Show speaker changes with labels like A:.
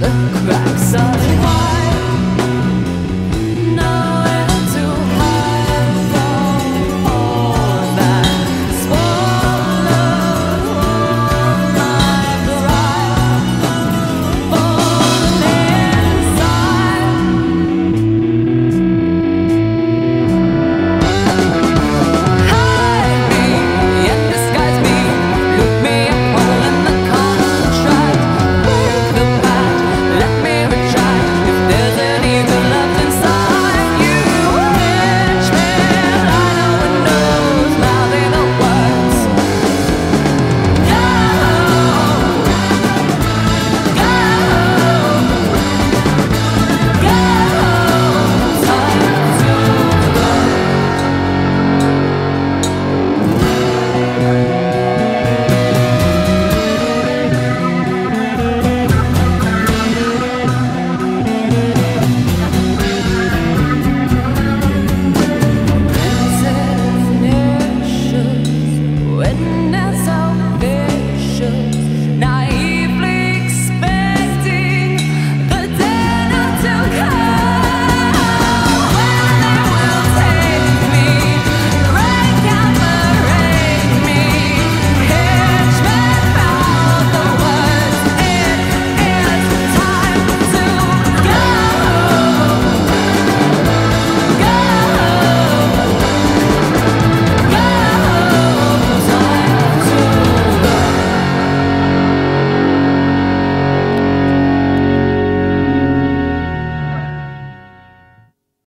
A: the cracks are high.